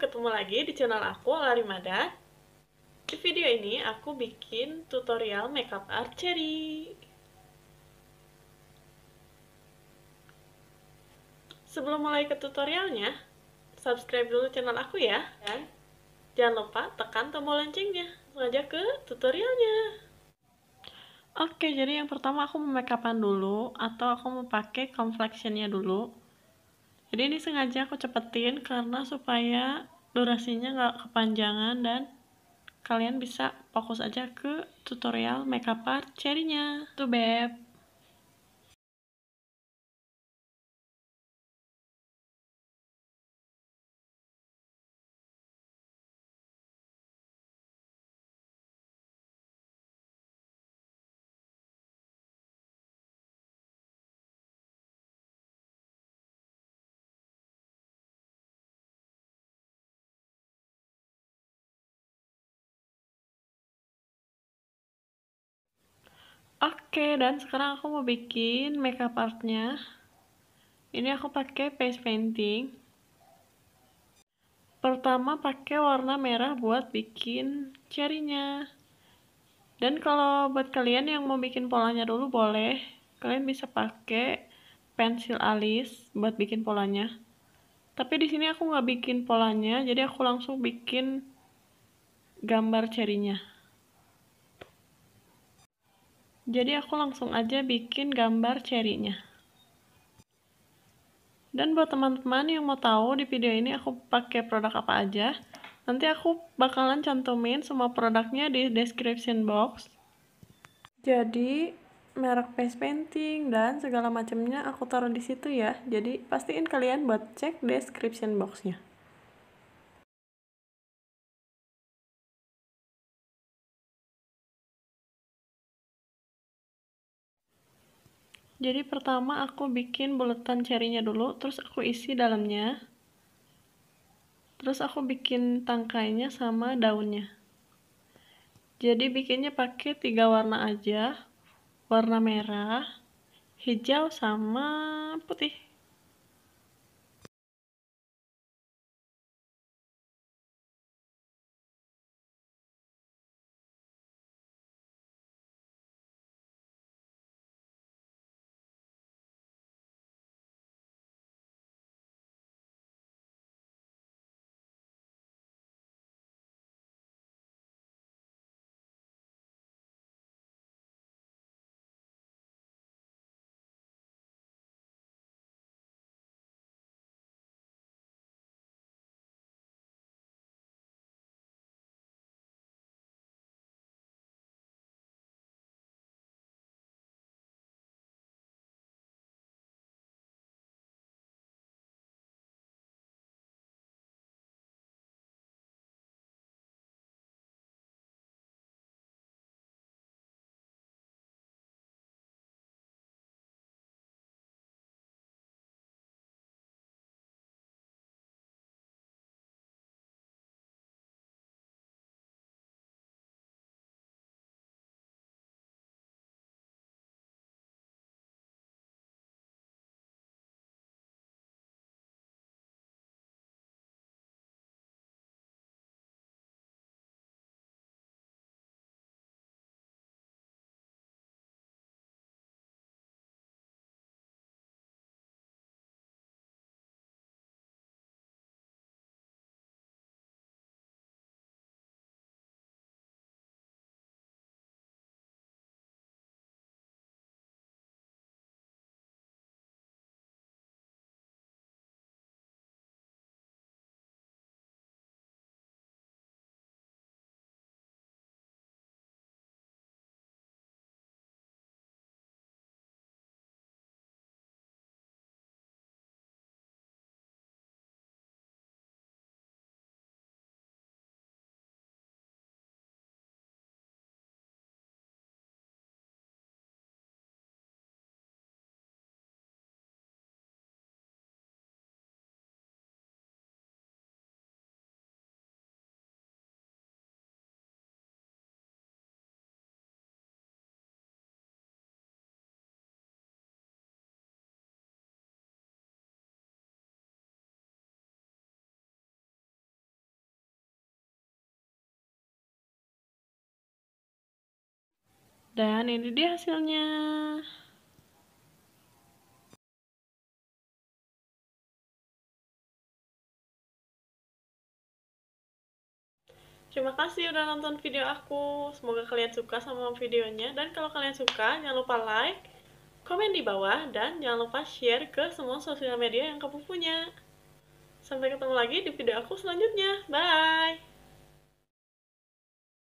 ketemu lagi di channel aku, Larimada. Di video ini aku bikin tutorial makeup art cherry. Sebelum mulai ke tutorialnya, subscribe dulu channel aku ya. Dan jangan lupa tekan tombol loncengnya. Langsung ke tutorialnya. Oke, jadi yang pertama aku mau makeupan dulu, atau aku mau pakai complexionnya dulu jadi ini sengaja aku cepetin karena supaya durasinya nggak kepanjangan dan kalian bisa fokus aja ke tutorial makeup art cherry-nya tuh beb Oke, dan sekarang aku mau bikin makeup artnya. Ini aku pakai face painting. Pertama pakai warna merah buat bikin cherry-nya. Dan kalau buat kalian yang mau bikin polanya dulu boleh. Kalian bisa pakai pensil alis buat bikin polanya. Tapi di sini aku nggak bikin polanya, jadi aku langsung bikin gambar cherry-nya. Jadi aku langsung aja bikin gambar cherry-nya. Dan buat teman-teman yang mau tahu di video ini aku pakai produk apa aja, nanti aku bakalan cantumin semua produknya di description box. Jadi merek face painting dan segala macamnya aku taruh di situ ya. Jadi pastiin kalian buat cek description boxnya. Jadi pertama aku bikin buletan cerinya dulu, terus aku isi dalamnya. Terus aku bikin tangkainya sama daunnya. Jadi bikinnya pakai tiga warna aja, warna merah, hijau sama putih. Dan ini dia hasilnya. Terima kasih udah nonton video aku. Semoga kalian suka sama videonya. Dan kalau kalian suka, jangan lupa like, komen di bawah, dan jangan lupa share ke semua sosial media yang kamu punya. Sampai ketemu lagi di video aku selanjutnya. Bye!